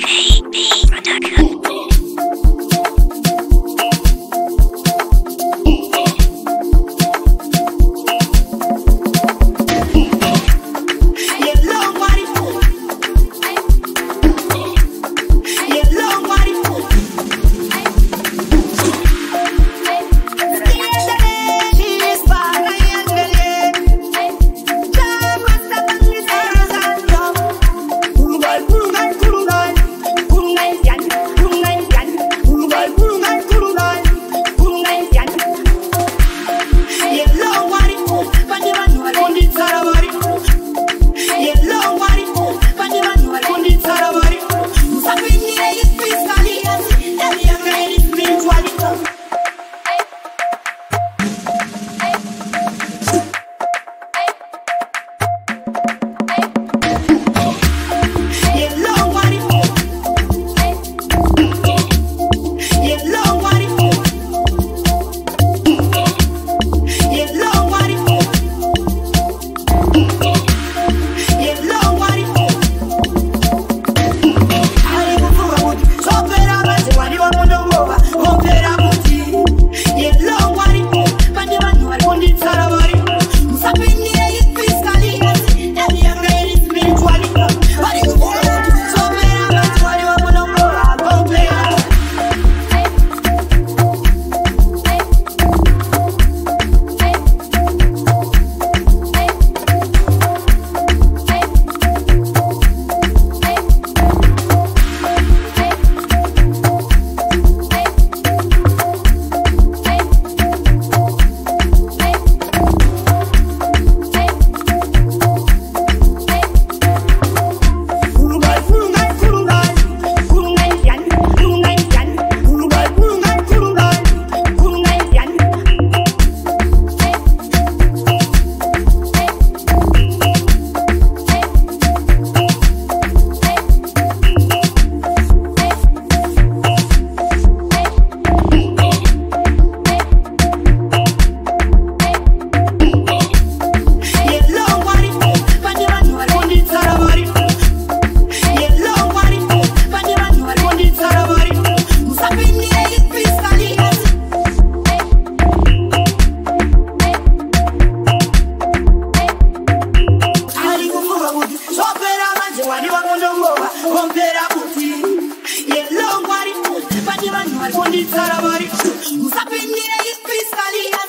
Hey, hey,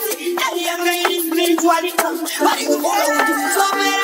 Spiritually, I'm going to be spiritually. But you follow me, I'm going to be.